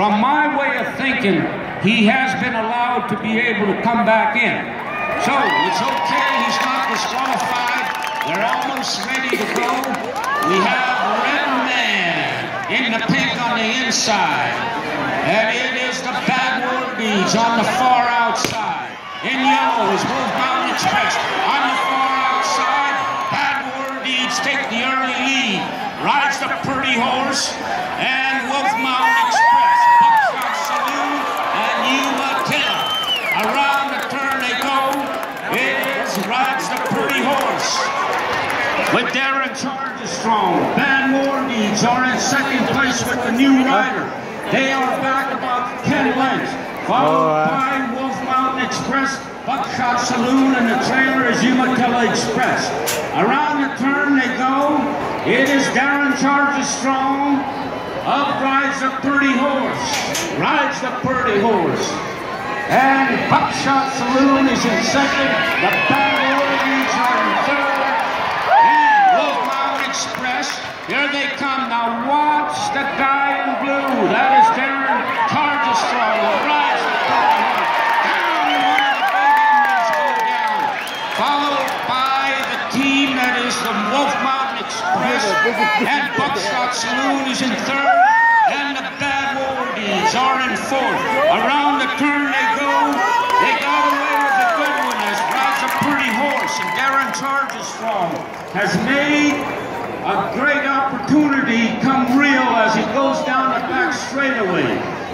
from my way of thinking, he has been allowed to be able to come back in. So it's okay, he's not disqualified. They're almost ready to go. We have Red Man in the pink on the inside. And it is the Bad Wordies on the far outside. In yellow is Wolf Mountain Express. On the With Darren Charge strong. Bad Wordies are in second place with the new rider. They are back about 10 lengths. Followed Oh, uh, by Wolf Mountain Express, Buckshot Saloon, and the trailer is Umatilla Express. Around the turn they go. It is Darren Charges strong. Up rides the pretty horse. Rides the pretty horse. And Buckshot Saloon is in second. The Bad Wordies are in third. And Wolf Mountain Express, here they come. Now watch the guy in blue. That is Darren rides the pretty. Down one of the big Indians go down. Followed by the team that is the Wolf Mountain Express. And Buckshot Saloon is in third. And the Bad Wordies are in fourth. Around the turn they go. They got away with a good one as rides a pretty horse. And Darren Charges Strong has made a great opportunity come real as he goes down the back straightaway.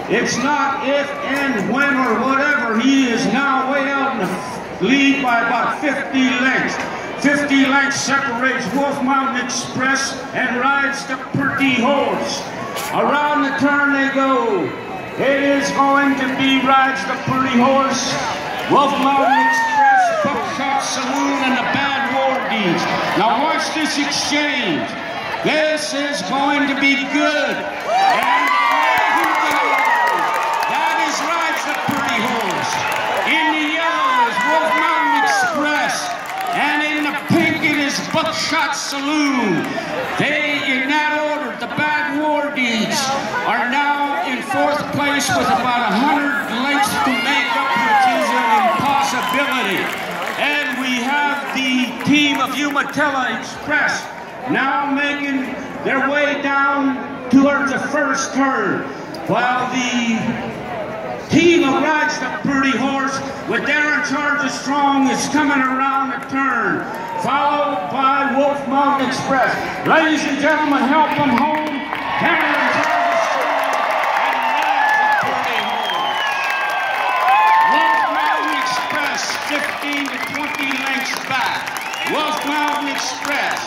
It's not if and when or whatever. He is now way out in the lead by about 50 lengths. 50 lengths separates Wolf Mountain Express and rides the pretty horse. Around the turn they go. It is going to be rides the pretty horse. Wolf Mountain Express, Buckshot Saloon, and the Bad Wordies. Now watch this exchange. This is going to be good. And away he goes. That is rides the pretty horse. In the yellow is Wolf Mountain Express. And in the pink it is Buckshot Saloon. They, in that order, the Bad Wordies are now in fourth place with about 100 lengths to make up, which is an impossibility. And we have the team of Umatilla Express now making their way down towards the first turn, while the team of Rides the Pretty Horse with Darren Charges Strong is coming around the turn, Wolf Mountain Express. Ladies and gentlemen, help them home. Darren Charges Strong and. Wolf Mountain Express, 15 to 20 lengths back. Wolf Mountain Express.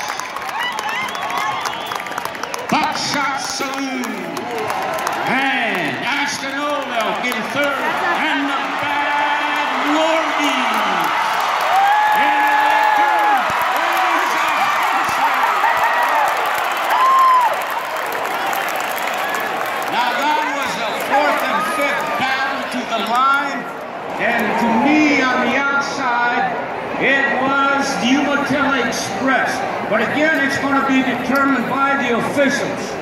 Buckshot Saloon. And Ashton Olell in third. And to me on the outside, it was Umatilla Express. But again, it's going to be determined by the officials.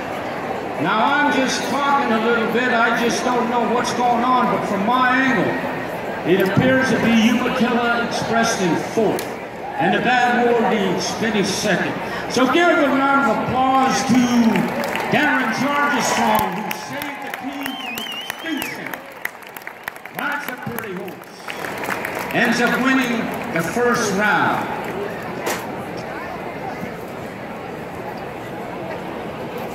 Now I'm just talking a little bit, I just don't know what's going on, but from my angle, it appears to be Umatilla Express in fourth, and the Bad Wordies finished second. So give a round of applause to Darren Chargestrong, who saved the team from extinction. That's a pretty horse. Ends up winning the first round.